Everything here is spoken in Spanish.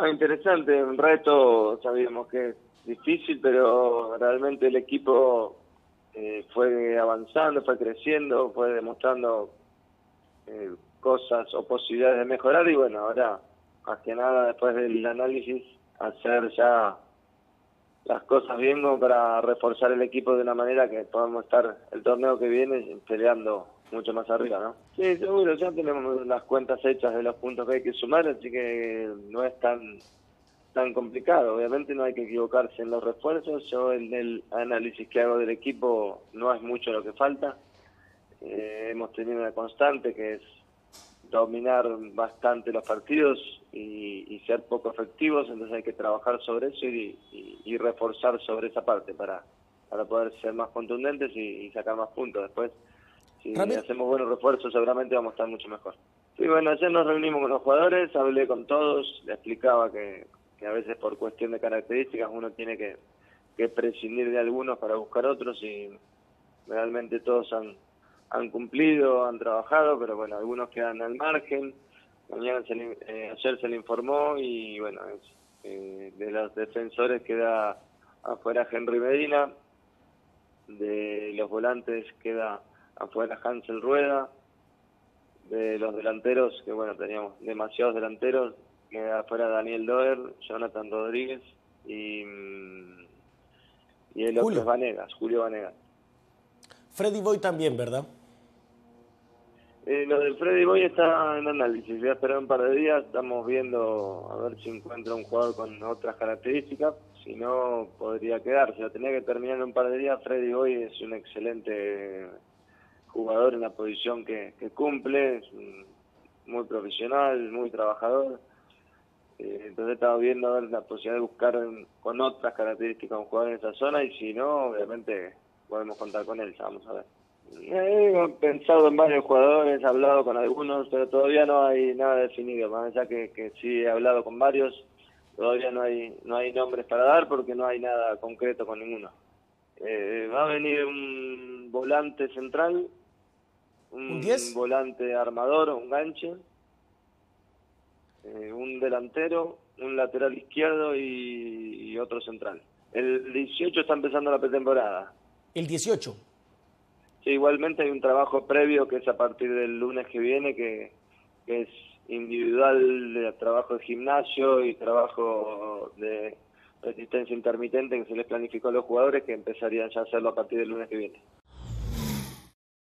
Ah, interesante, un reto, sabíamos que es difícil, pero realmente el equipo eh, fue avanzando, fue creciendo, fue demostrando eh, cosas o posibilidades de mejorar y bueno, ahora más que nada después del análisis hacer ya las cosas bien como para reforzar el equipo de una manera que podamos estar el torneo que viene peleando mucho más arriba, ¿no? Sí, seguro, ya tenemos las cuentas hechas de los puntos que hay que sumar, así que no es tan tan complicado. Obviamente no hay que equivocarse en los refuerzos. Yo en el análisis que hago del equipo no es mucho lo que falta. Eh, hemos tenido una constante que es dominar bastante los partidos y, ser poco efectivos, entonces hay que trabajar sobre eso y, reforzar sobre esa parte para, para poder ser más contundentes y, sacar más puntos. Después, si hacemos buenos refuerzos, seguramente vamos a estar mucho mejor. Sí, bueno, ayer nos reunimos con los jugadores, hablé con todos, le explicaba que, a veces por cuestión de características uno tiene que, que prescindir de algunos para buscar otros y realmente todos han han cumplido, han trabajado, pero bueno, algunos quedan al margen. Mañana eh, ayer se le informó y bueno, eh, de los defensores queda afuera Henry Medina, de los volantes queda afuera Hansel Rueda, de los delanteros, que bueno, teníamos demasiados delanteros, queda afuera Daniel Doer, Jonathan Rodríguez y, mm, y el otro es Vanegas, Julio Vanegas. Freddy Boy también, ¿verdad? Eh, lo del Freddy Boy está en análisis, voy a esperar un par de días, estamos viendo a ver si encuentra un jugador con otras características, si no podría quedarse, lo tenía que terminar en un par de días, Freddy Boy es un excelente jugador en la posición que, cumple, es muy profesional, muy trabajador, eh, entonces estamos viendo a ver la posibilidad de buscar con otras características un jugador en esa zona y si no, obviamente podemos contar con él, vamos a ver. He pensado en varios jugadores, he hablado con algunos, pero todavía no hay nada definido. Más allá que, que sí he hablado con varios, todavía no hay no hay nombres para dar porque no hay nada concreto con ninguno. Eh, va a venir un volante central, un, volante armador, un ganche, eh, un delantero, un lateral izquierdo y, y otro central. El 18 está empezando la pretemporada. El 18 igualmente hay un trabajo previo que es a partir del lunes que viene, que, es individual de trabajo de gimnasio y trabajo de resistencia intermitente que se les planificó a los jugadores que empezarían ya a hacerlo a partir del lunes que viene.